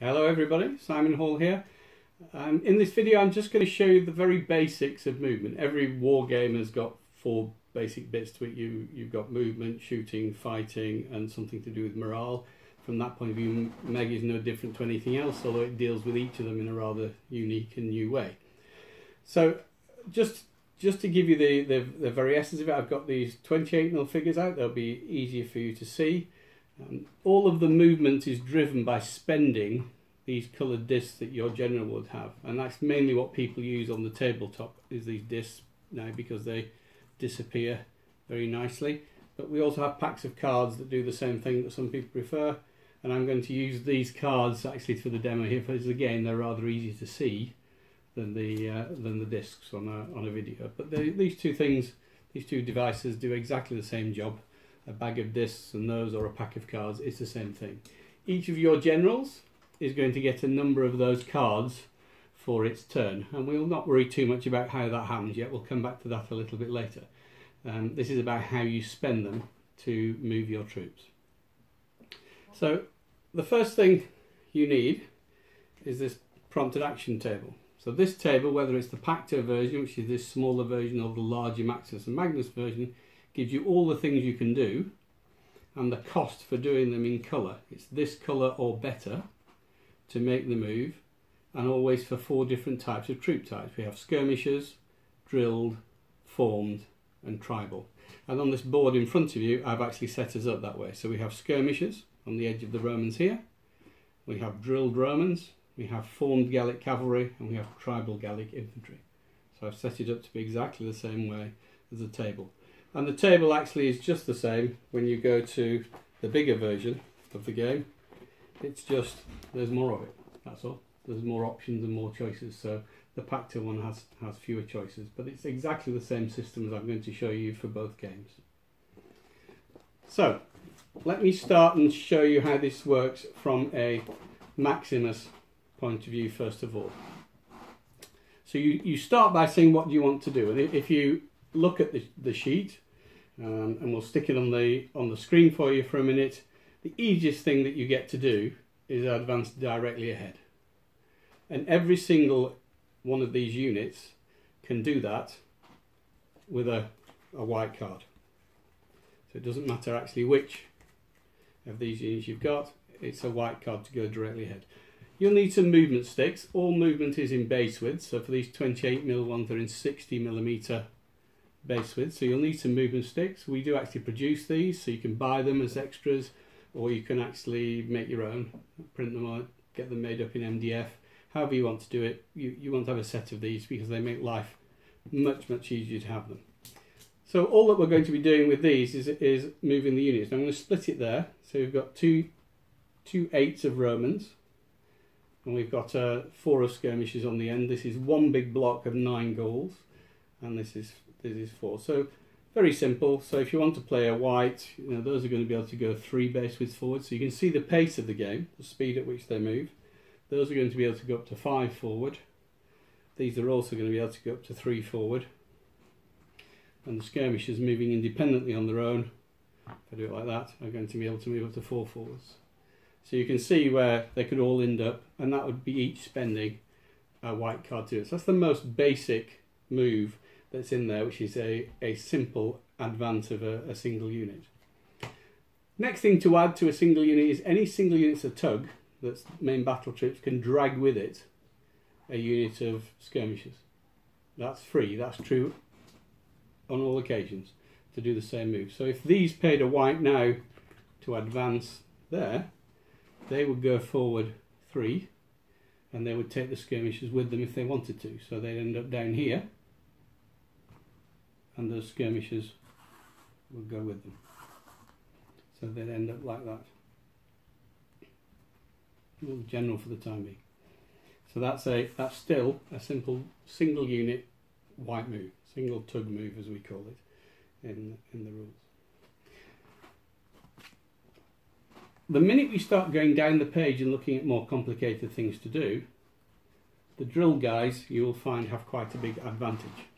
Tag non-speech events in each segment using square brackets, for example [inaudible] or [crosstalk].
Hello everybody, Simon Hall here. Um, in this video I'm just going to show you the very basics of movement. Every war game has got four basic bits to it. You, you've got movement, shooting, fighting and something to do with morale. From that point of view Meg is no different to anything else although it deals with each of them in a rather unique and new way. So just just to give you the, the, the very essence of it, I've got these 28mm figures out. They'll be easier for you to see. Um, all of the movement is driven by spending these coloured discs that your general would have and that's mainly what people use on the tabletop is these discs now because they disappear very nicely. But we also have packs of cards that do the same thing that some people prefer and I'm going to use these cards actually for the demo here because again they're rather easy to see than the uh, than the discs on a, on a video. But they, these two things these two devices do exactly the same job a bag of discs and those or a pack of cards it's the same thing. Each of your generals is going to get a number of those cards for its turn and we'll not worry too much about how that happens yet. We'll come back to that a little bit later. Um, this is about how you spend them to move your troops. So the first thing you need is this prompted action table. So this table whether it's the Pacto version which is this smaller version or the larger Maximus and Magnus version gives you all the things you can do and the cost for doing them in colour it's this colour or better to make the move and always for four different types of troop types. We have skirmishers, drilled, formed and tribal. And on this board in front of you I've actually set us up that way. So we have skirmishers on the edge of the Romans here, we have drilled Romans, we have formed Gallic cavalry and we have tribal Gallic infantry. So I've set it up to be exactly the same way as the table. And the table actually is just the same when you go to the bigger version of the game it's just there's more of it. That's all. There's more options and more choices. So the Pacto one has has fewer choices, but it's exactly the same system as I'm going to show you for both games. So let me start and show you how this works from a Maximus point of view first of all. So you, you start by saying what do you want to do and if you look at the, the sheet um, and we'll stick it on the on the screen for you for a minute the easiest thing that you get to do is advance directly ahead. And every single one of these units can do that with a, a white card. So it doesn't matter actually which of these units you've got, it's a white card to go directly ahead. You'll need some movement sticks. All movement is in base width, so for these 28mm ones they're in 60mm base width. So you'll need some movement sticks. We do actually produce these, so you can buy them as extras or you can actually make your own, print them out, get them made up in MDF. However you want to do it, you, you want to have a set of these because they make life much, much easier to have them. So all that we're going to be doing with these is, is moving the units. Now I'm going to split it there. So we've got two, two eights of Romans and we've got uh, four of skirmishers on the end. This is one big block of nine Gauls and this is, this is four. So very simple. So if you want to play a white, you know, those are going to be able to go three base widths forward. So you can see the pace of the game, the speed at which they move. Those are going to be able to go up to five forward. These are also going to be able to go up to three forward. And the skirmishers moving independently on their own, if I do it like that, are going to be able to move up to four forwards. So you can see where they could all end up, and that would be each spending a white card to it. So that's the most basic move that's in there, which is a, a simple advance of a, a single unit. Next thing to add to a single unit is any single unit that's a tug, that's main battle troops, can drag with it a unit of skirmishers. That's free, that's true on all occasions to do the same move. So if these paid a white now to advance there, they would go forward three and they would take the skirmishers with them if they wanted to. So they'd end up down here and the skirmishers will go with them. So they'd end up like that. Well, general for the time being. So that's a that's still a simple single unit white move, single tug move as we call it in in the rules. The minute we start going down the page and looking at more complicated things to do, the drill guys you will find have quite a big advantage.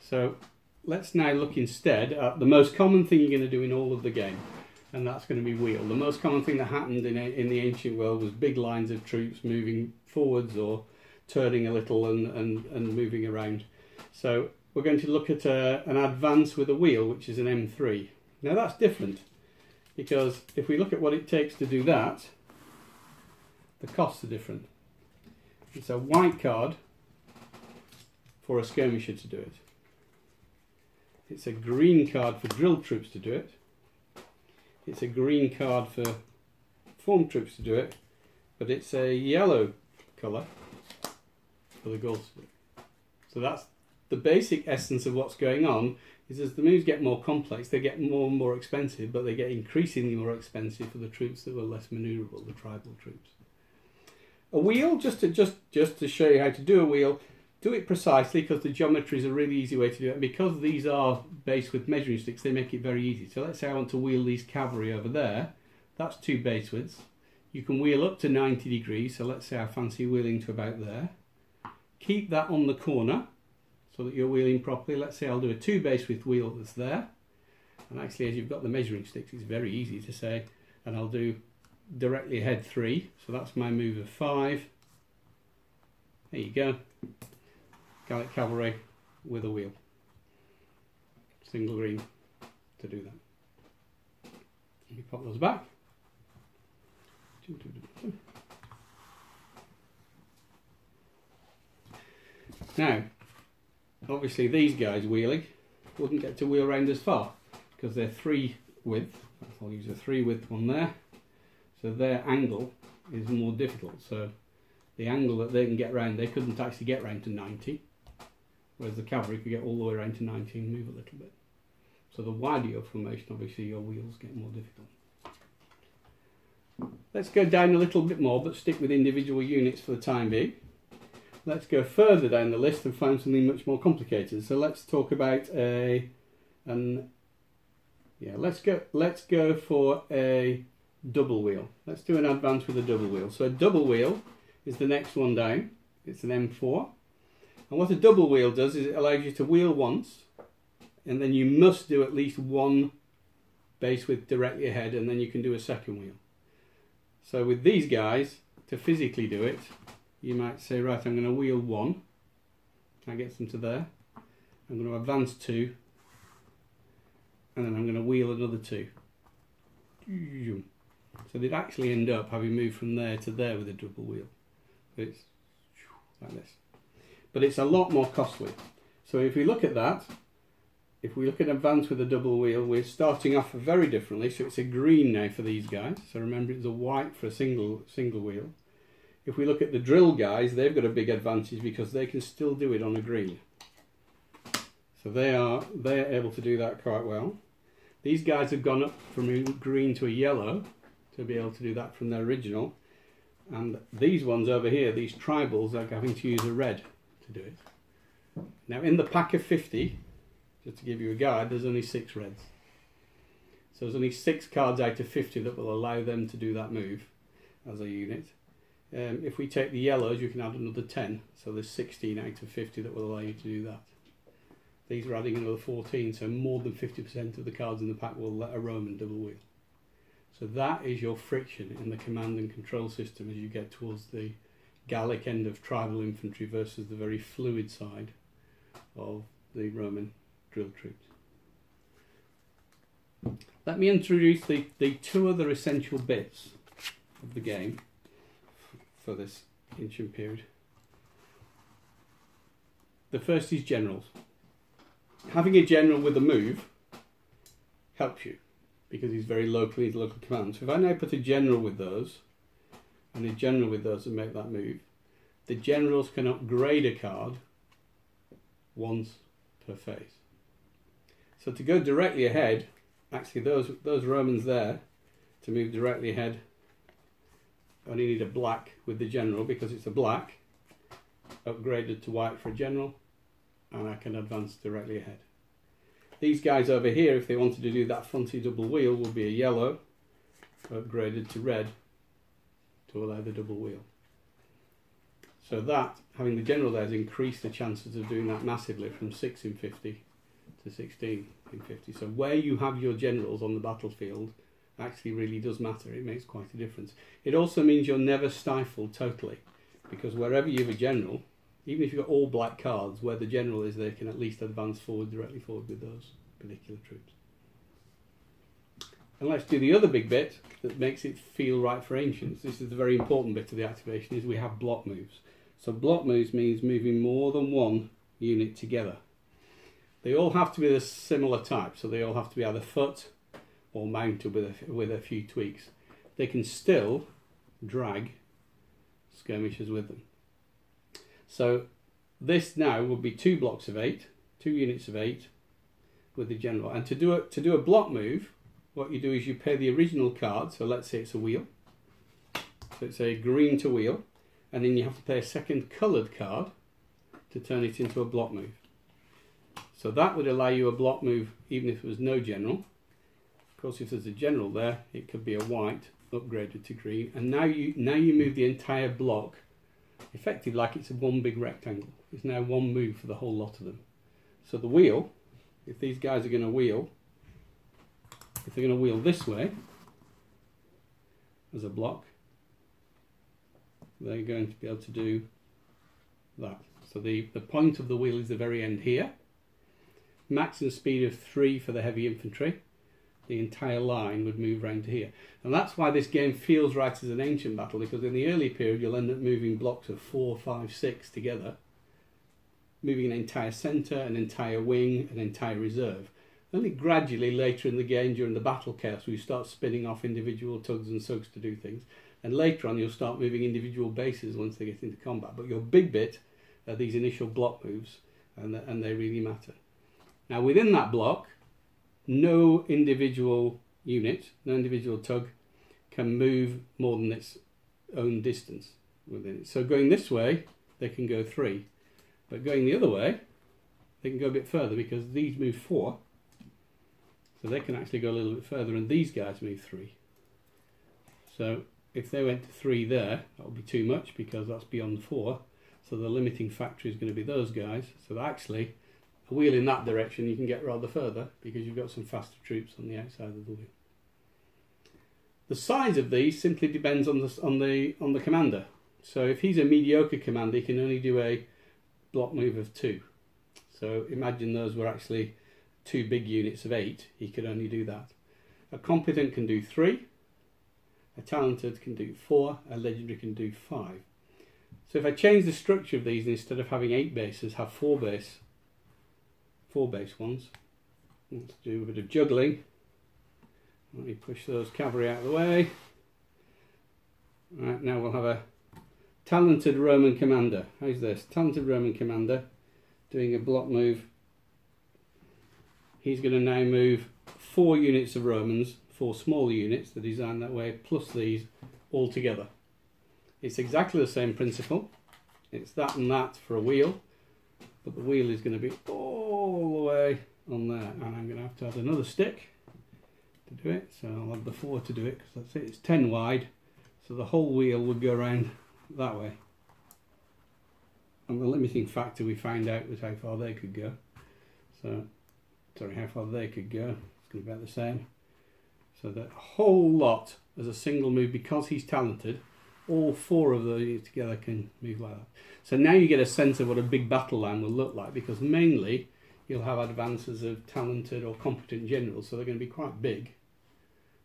So let's now look instead at the most common thing you're going to do in all of the game. and that's going to be wheel. The most common thing that happened in, in the ancient world was big lines of troops moving forwards or turning a little and, and, and moving around. So we're going to look at a, an advance with a wheel, which is an M3. Now that's different because if we look at what it takes to do that, the costs are different. It's a white card for a skirmisher to do it. It's a green card for drill troops to do it. It's a green card for form troops to do it, but it's a yellow colour for the it. So that's the basic essence of what's going on is as the moves get more complex, they get more and more expensive, but they get increasingly more expensive for the troops that were less manoeuvrable, the tribal troops. A wheel, just to just just to show you how to do a wheel, do it precisely because the geometry is a really easy way to do it. And because these are based with measuring sticks, they make it very easy. So let's say I want to wheel these cavalry over there. That's two base widths. You can wheel up to 90 degrees. So let's say I fancy wheeling to about there. Keep that on the corner so that you're wheeling properly. Let's say I'll do a two base width wheel that's there. And actually, as you've got the measuring sticks, it's very easy to say. And I'll do directly ahead three. So that's my move of five. There you go. Gallic Cavalry with a wheel. Single green to do that. Let me pop those back. Now, obviously these guys wheeling wouldn't get to wheel round as far because they're three width. I'll use a three width one there. So their angle is more difficult. So the angle that they can get round, they couldn't actually get round to 90 whereas the cavalry could get all the way around to 19 and move a little bit. So the wider your formation, obviously your wheels get more difficult. Let's go down a little bit more, but stick with individual units for the time being. Let's go further down the list and find something much more complicated. So let's talk about a, an, yeah, let's go, let's go for a double wheel. Let's do an advance with a double wheel. So a double wheel is the next one down. It's an M4. And what a double wheel does is it allows you to wheel once, and then you must do at least one base width directly ahead, and then you can do a second wheel. So with these guys, to physically do it, you might say, right, I'm going to wheel one. That gets them to there. I'm going to advance two, and then I'm going to wheel another two. So they'd actually end up having moved from there to there with a double wheel. It's like this but it's a lot more costly. So if we look at that, if we look at advance with a double wheel, we're starting off very differently. So it's a green now for these guys. So remember it's a white for a single single wheel. If we look at the drill guys, they've got a big advantage because they can still do it on a green. So they are they're able to do that quite well. These guys have gone up from a green to a yellow to be able to do that from their original. And these ones over here, these tribals, are having to use a red to do it. Now in the pack of 50, just to give you a guide, there's only six reds. So there's only six cards out of 50 that will allow them to do that move as a unit. Um, if we take the yellows, you can add another 10. So there's 16 out of 50 that will allow you to do that. These are adding another 14, so more than 50% of the cards in the pack will let a Roman double wheel. So that is your friction in the command and control system as you get towards the Gallic end of tribal infantry versus the very fluid side of the Roman drill troops. Let me introduce the, the two other essential bits of the game for this ancient period. The first is generals. Having a general with a move helps you because he's very local, he's local command. So if I now put a general with those, and the general with those that make that move. The generals can upgrade a card once per phase. So to go directly ahead, actually those those Romans there, to move directly ahead, only need a black with the general because it's a black, upgraded to white for a general, and I can advance directly ahead. These guys over here, if they wanted to do that fancy double wheel, will be a yellow, upgraded to red, to allow the double wheel. So that, having the general there, has increased the chances of doing that massively from 6 in 50 to 16 in 50. So where you have your generals on the battlefield actually really does matter. It makes quite a difference. It also means you're never stifled totally because wherever you have a general, even if you've got all black cards, where the general is, they can at least advance forward directly forward with those particular troops. And let's do the other big bit that makes it feel right for ancients. This is the very important bit of the activation is we have block moves. So block moves means moving more than one unit together. They all have to be the similar type, so they all have to be either foot or mounted with a, with a few tweaks. They can still drag skirmishers with them. So this now would be two blocks of eight, two units of eight with the general. And to do a, to do a block move, what you do is you pay the original card, so let's say it's a wheel. So it's a green to wheel, and then you have to pay a second coloured card to turn it into a block move. So that would allow you a block move even if there was no general. Of course, if there's a general there, it could be a white upgraded to green. And now you now you move the entire block effectively like it's a one big rectangle. It's now one move for the whole lot of them. So the wheel, if these guys are going to wheel, if they're going to wheel this way as a block, they're going to be able to do that. So the, the point of the wheel is the very end here. Maximum speed of 3 for the heavy infantry. The entire line would move round to here. And that's why this game feels right as an ancient battle, because in the early period you'll end up moving blocks of 4, 5, 6 together, moving an entire centre, an entire wing, an entire reserve. Only gradually later in the game, during the battle chaos, we start spinning off individual tugs and sugs to do things. And later on, you'll start moving individual bases once they get into combat. But your big bit are these initial block moves, and, and they really matter. Now, within that block, no individual unit, no individual tug can move more than its own distance within it. So going this way, they can go three. But going the other way, they can go a bit further because these move four. So they can actually go a little bit further and these guys move three. So if they went to three there, that would be too much because that's beyond four. So the limiting factor is going to be those guys. So actually, a wheel in that direction, you can get rather further because you've got some faster troops on the outside of the wheel. The size of these simply depends on the on the on the commander. So if he's a mediocre commander, he can only do a block move of two. So imagine those were actually two big units of eight. He could only do that. A competent can do three. A talented can do four. A legendary can do five. So if I change the structure of these, instead of having eight bases, have four base, four base ones. Let's do a bit of juggling. Let me push those cavalry out of the way. Right, now we'll have a talented Roman commander. How's this? Talented Roman commander doing a block move. He's going to now move four units of Romans, four smaller units, they're designed that way, plus these all together. It's exactly the same principle. It's that and that for a wheel, but the wheel is going to be all the way on there. And I'm going to have to add another stick to do it. So I'll add the four to do it because that's it. It's 10 wide, so the whole wheel would go around that way. And the limiting factor we found out was how far they could go. So, sorry, how far they could go. It's going to be about the same. So the whole lot as a single move because he's talented all four of those together can move like that. So now you get a sense of what a big battle line will look like because mainly you'll have advances of talented or competent generals, so they're going to be quite big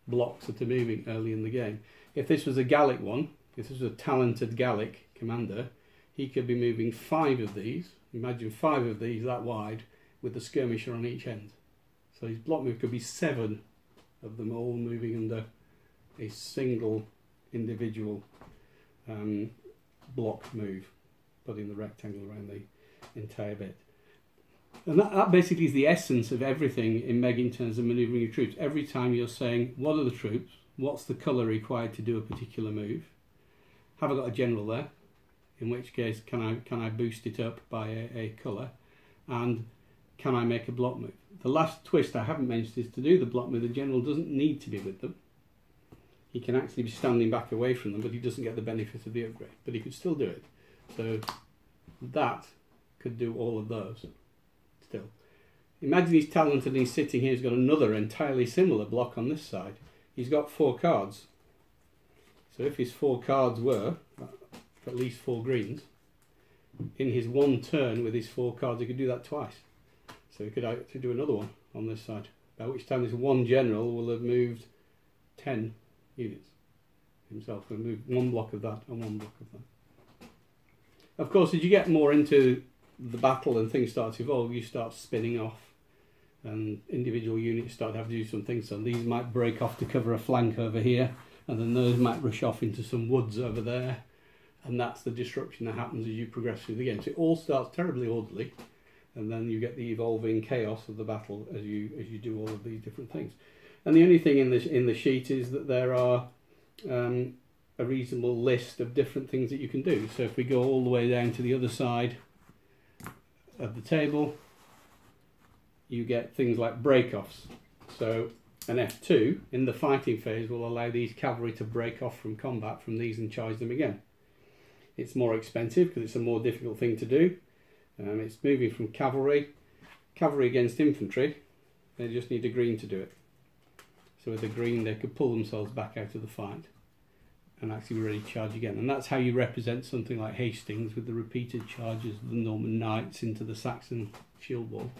blocks that are moving early in the game. If this was a Gallic one, if this was a talented Gallic commander, he could be moving five of these. Imagine five of these that wide with the skirmisher on each end. So his block move could be seven of them all moving under a single individual um, block move, putting the rectangle around the entire bit. And that, that basically is the essence of everything in Meg in terms of manoeuvring your troops. Every time you're saying, what are the troops? What's the colour required to do a particular move? Have I got a general there? In which case, can I, can I boost it up by a, a colour? And can I make a block move? The last twist I haven't mentioned is to do the block move, the general doesn't need to be with them he can actually be standing back away from them, but he doesn't get the benefit of the upgrade. But he could still do it. So that could do all of those still. Imagine he's talented and he's sitting here, he's got another entirely similar block on this side. he's got four cards. So if his four cards were at least four greens, in his one turn with his four cards, he could do that twice. So he could actually do another one on this side, by which time this one general will have moved 10 units himself. He'll move one block of that and one block of that. Of course, as you get more into the battle and things start to evolve, you start spinning off and individual units start to have to do some things. So these might break off to cover a flank over here, and then those might rush off into some woods over there, and that's the disruption that happens as you progress through the game. So it all starts terribly orderly, and then you get the evolving chaos of the battle as you as you do all of these different things. And the only thing in the in the sheet is that there are um, a reasonable list of different things that you can do. So if we go all the way down to the other side of the table, you get things like break-offs. So an F2 in the fighting phase will allow these cavalry to break off from combat from these and charge them again. It's more expensive because it's a more difficult thing to do. Um, it's moving from cavalry, cavalry against infantry. They just need a green to do it. So with a green, they could pull themselves back out of the fight and actually to charge again. And that's how you represent something like Hastings with the repeated charges of the Norman knights into the Saxon shield wall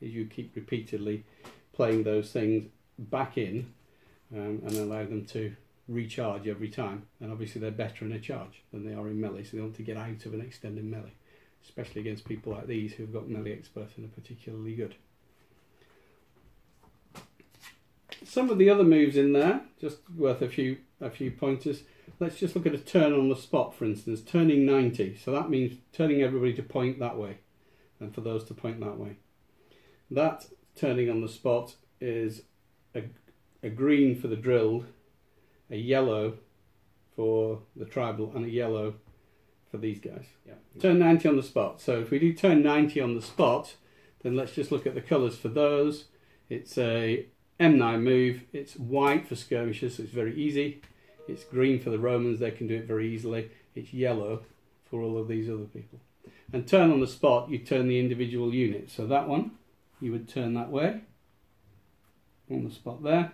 is you keep repeatedly playing those things back in um, and allow them to recharge every time. And obviously they're better in a charge than they are in melee, so they want to get out of an extended melee, especially against people like these who've got melee experts and are particularly good. Some of the other moves in there, just worth a few a few pointers. Let's just look at a turn on the spot, for instance, turning 90. So that means turning everybody to point that way, and for those to point that way. That turning on the spot is a, a green for the drilled, a yellow for the tribal, and a yellow for these guys. Yeah. Turn 90 on the spot. So if we do turn 90 on the spot, then let's just look at the colours for those. It's a M9 move. It's white for skirmishers, so it's very easy. It's green for the Romans, they can do it very easily. It's yellow for all of these other people. And turn on the spot, you turn the individual unit. So that one, you would turn that way on the spot there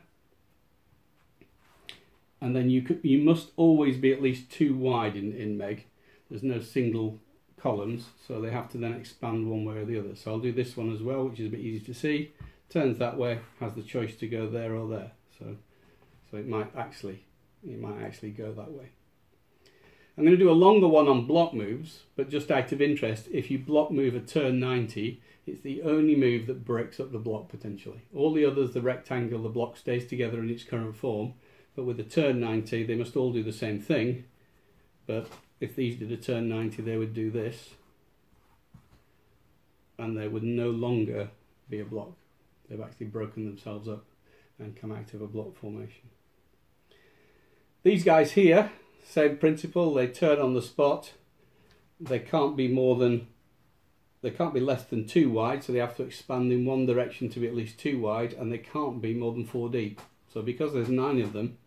and then you could you must always be at least two wide in, in Meg there's no single columns so they have to then expand one way or the other so I'll do this one as well which is a bit easy to see turns that way has the choice to go there or there so so it might actually it might actually go that way I'm going to do a longer one on block moves but just out of interest if you block move a turn 90 it's the only move that breaks up the block potentially. All the others, the rectangle, the block stays together in its current form, but with the turn 90, they must all do the same thing. But if these did a turn 90, they would do this, and they would no longer be a block. They've actually broken themselves up and come out of a block formation. These guys here, same principle, they turn on the spot. They can't be more than they can't be less than two wide, so they have to expand in one direction to be at least two wide, and they can't be more than four deep. So because there's nine of them,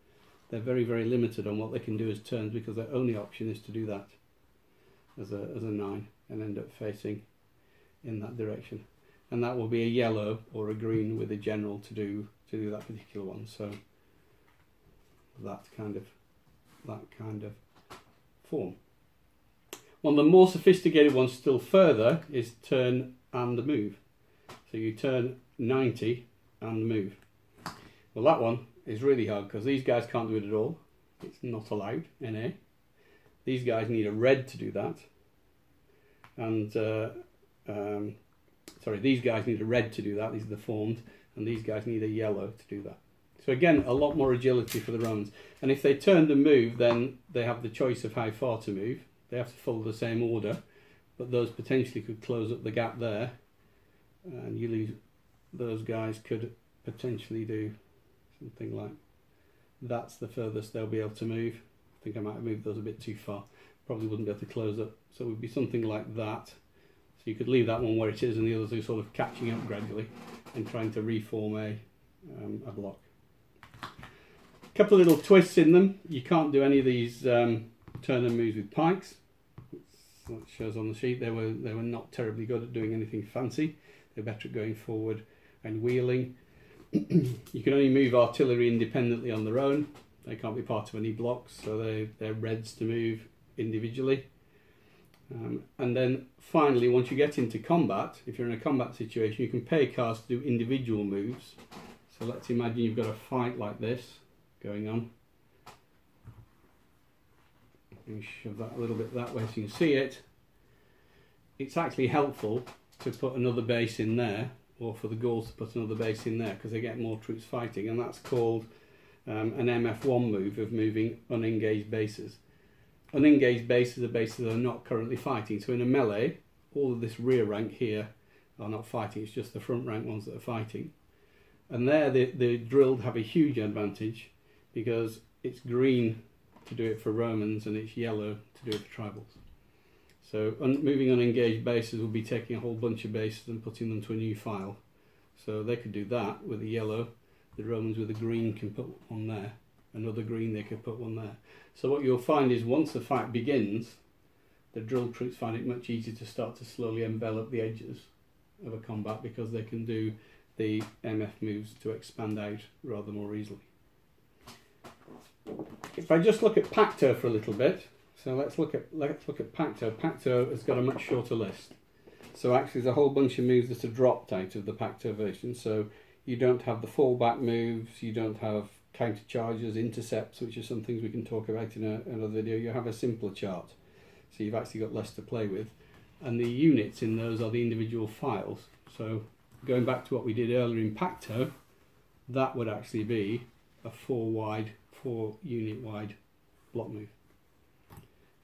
they're very, very limited on what they can do as turns because their only option is to do that as a, as a nine and end up facing in that direction. And that will be a yellow or a green with a general to do to do that particular one. So that kind of that kind of form. One of the more sophisticated ones still further is turn and move. So you turn 90 and move. Well that one is really hard because these guys can't do it at all. It's not allowed, NA. These guys need a red to do that. And, uh, um, sorry, these guys need a red to do that. These are the formed. And these guys need a yellow to do that. So again, a lot more agility for the Romans. And if they turn and move, then they have the choice of how far to move. They have to follow the same order, but those potentially could close up the gap there, and you leave those guys could potentially do something like that's the furthest they'll be able to move. I think I might have moved those a bit too far. Probably wouldn't be able to close up. So it would be something like that. So you could leave that one where it is and the others are sort of catching up gradually and trying to reform a, um, a block. A couple of little twists in them. You can't do any of these um, turn and moves with pikes. That shows on the sheet. They were they were not terribly good at doing anything fancy. They're better at going forward and wheeling. [clears throat] you can only move artillery independently on their own. They can't be part of any blocks, so they, they're reds to move individually. Um, and then finally, once you get into combat, if you're in a combat situation, you can pay cards to do individual moves. So let's imagine you've got a fight like this going on. Let me shove that a little bit that way so you can see it. It's actually helpful to put another base in there or for the Gauls to put another base in there because they get more troops fighting and that's called um, an MF1 move of moving unengaged bases. Unengaged bases are bases that are not currently fighting. So in a melee, all of this rear rank here are not fighting, it's just the front rank ones that are fighting. And there the, the drilled have a huge advantage because it's green to do it for Romans and it's yellow to do it for tribals. So un moving unengaged bases will be taking a whole bunch of bases and putting them to a new file. So they could do that with the yellow. The Romans with the green can put one there. Another green they could put one there. So what you'll find is once the fight begins, the drill troops find it much easier to start to slowly envelop the edges of a combat because they can do the MF moves to expand out rather more easily. If I just look at Pacto for a little bit, so let's look at let's look at Pacto. Pacto has got a much shorter list. So actually there's a whole bunch of moves that are dropped out of the Pacto version. So you don't have the fallback moves, you don't have counter charges, intercepts, which are some things we can talk about in a, another video. You have a simpler chart. So you've actually got less to play with. And the units in those are the individual files. So going back to what we did earlier in Pacto, that would actually be a four wide, four unit wide block move.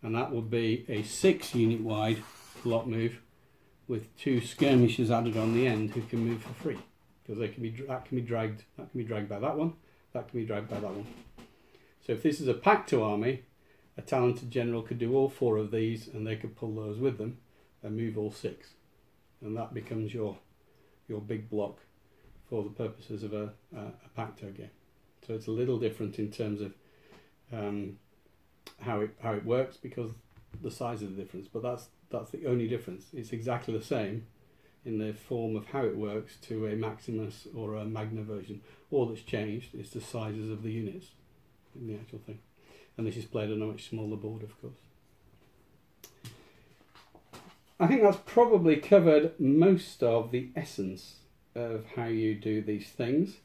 And that would be a six unit wide block move with two skirmishers added on the end who can move for free because they can be that can be dragged that can be dragged by that one that can be dragged by that one. So if this is a Pacto army, a talented general could do all four of these and they could pull those with them and move all six. And that becomes your your big block for the purposes of a, a, a Pacto game. So it's a little different in terms of um, how it how it works because the size of the difference. But that's that's the only difference. It's exactly the same in the form of how it works to a Maximus or a Magna version. All that's changed is the sizes of the units in the actual thing. And this is played on a much smaller board, of course. I think that's probably covered most of the essence of how you do these things.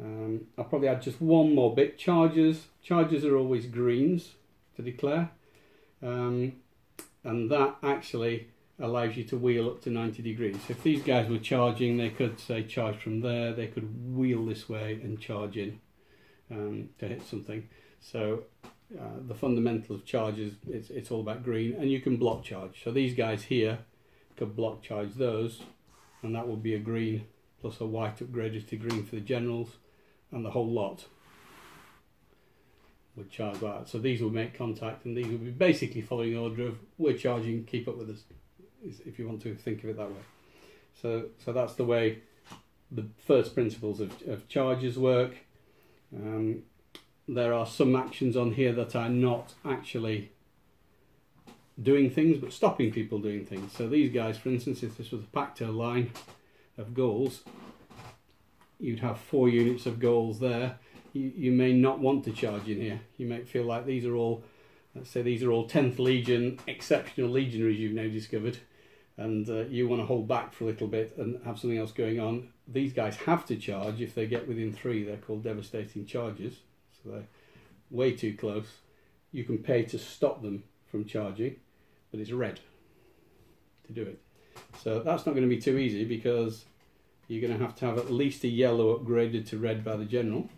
Um, I'll probably add just one more bit. Charges. Charges are always greens to declare. Um, and that actually allows you to wheel up to 90 degrees. If these guys were charging, they could say charge from there, they could wheel this way and charge in um, to hit something. So uh, the fundamental of charges, it's, it's all about green, and you can block charge. So these guys here could block charge those, and that would be a green plus a white upgraded to green for the generals, and the whole lot would charge that. So these will make contact, and these will be basically following the order of we're charging, keep up with us if you want to think of it that way. So, so that's the way the first principles of, of charges work. Um, there are some actions on here that are not actually doing things but stopping people doing things. So these guys, for instance, if this was a Pacto line of Gauls, you'd have four units of Gauls there. You, you may not want to charge in here. You may feel like these are all, let's say these are all 10th Legion, exceptional legionaries you've now discovered and uh, you want to hold back for a little bit and have something else going on, these guys have to charge if they get within three. They're called devastating charges, so they're way too close. You can pay to stop them from charging, but it's red to do it. So that's not going to be too easy because you're going to have to have at least a yellow upgraded to red by the general.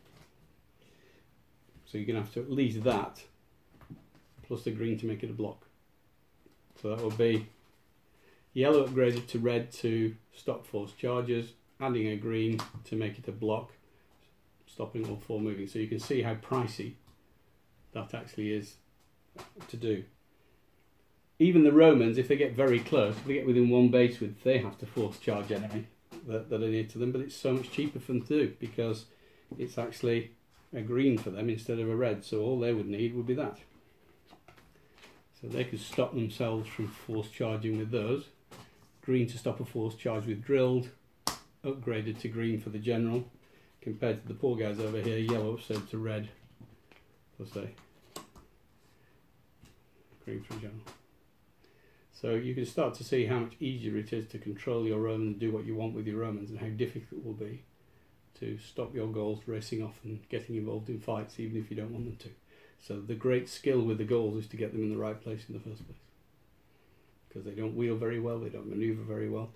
So you're going to have to at least that plus the green to make it a block. So that will be Yellow upgraded to red to stop force charges, adding a green to make it a block, stopping all four moving. So you can see how pricey that actually is to do. Even the Romans, if they get very close, if they get within one base width, they have to force charge enemy that, that are near to them, but it's so much cheaper for them to do because it's actually a green for them instead of a red, so all they would need would be that. So they could stop themselves from force charging with those green to stop a force charge with drilled, upgraded to green for the general, compared to the poor guys over here, yellow upstairs to red, let's say, green through general. So you can start to see how much easier it is to control your Romans and do what you want with your Romans and how difficult it will be to stop your Gauls racing off and getting involved in fights even if you don't want them to. So the great skill with the Gauls is to get them in the right place in the first place. Because they don't wheel very well, they don't manoeuvre very well.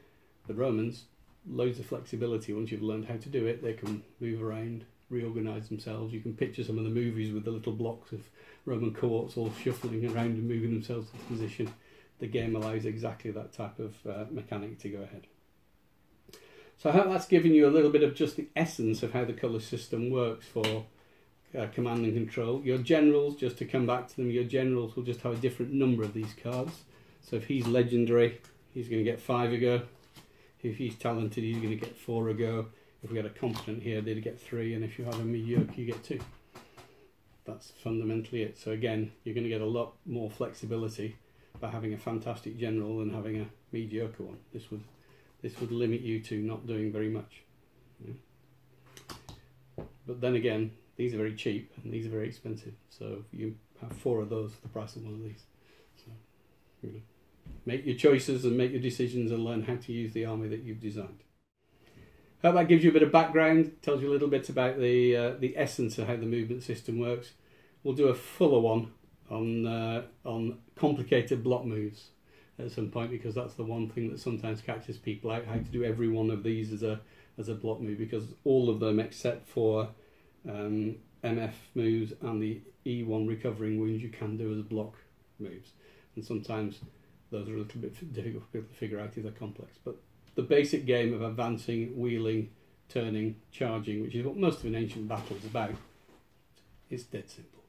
The Romans, loads of flexibility once you've learned how to do it, they can move around, reorganize themselves. You can picture some of the movies with the little blocks of Roman cohorts all shuffling around and moving themselves into position. The game allows exactly that type of uh, mechanic to go ahead. So I hope that's given you a little bit of just the essence of how the colour system works for uh, command and control. Your generals, just to come back to them, your generals will just have a different number of these cards. So if he's legendary, he's going to get five ago. If he's talented, he's going to get four ago. If we had a competent here, they'd get three, and if you have a mediocre, you get two. That's fundamentally it. So again, you're going to get a lot more flexibility by having a fantastic general than having a mediocre one. This would this would limit you to not doing very much. But then again, these are very cheap and these are very expensive. So you have four of those for the price of one of these. So you know, make your choices and make your decisions and learn how to use the army that you've designed. Hope that gives you a bit of background, tells you a little bit about the uh, the essence of how the movement system works. We'll do a fuller one on uh, on complicated block moves at some point because that's the one thing that sometimes catches people out how to do every one of these as a as a block move because all of them except for um, MF moves and the E1 recovering wounds you can do as block moves. And sometimes those are a little bit difficult for people to figure out if they're complex. But the basic game of advancing wheeling turning charging which is what most of an ancient battle is about is dead simple